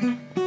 Mm-hmm.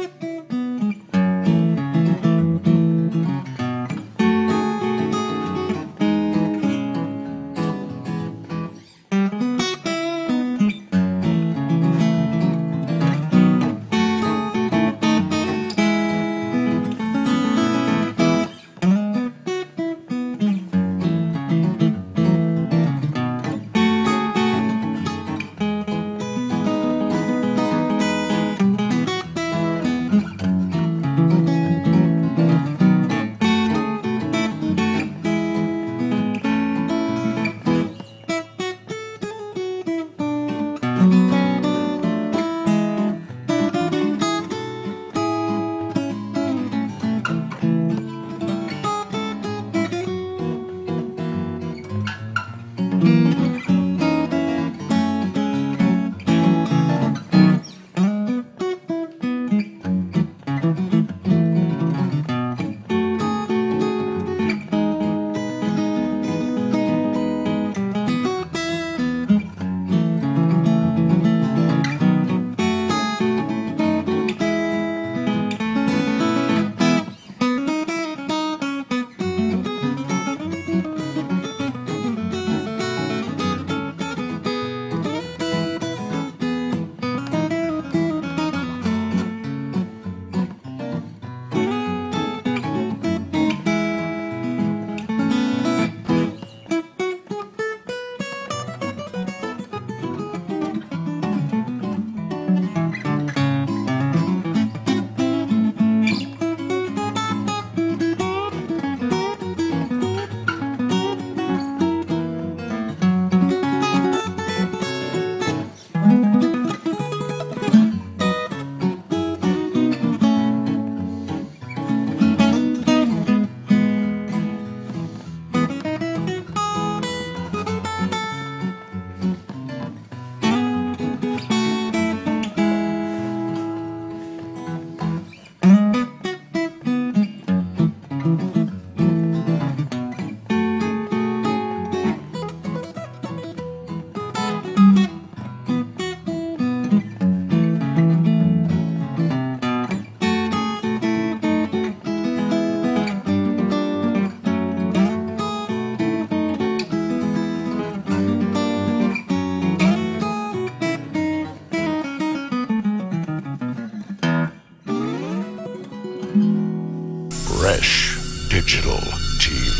Fresh Digital TV.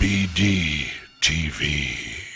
BD TV.